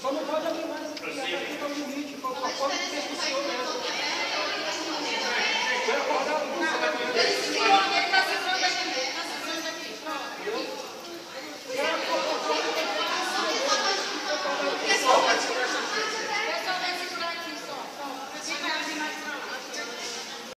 Só não pode abrir mais porque aqui está o limite, só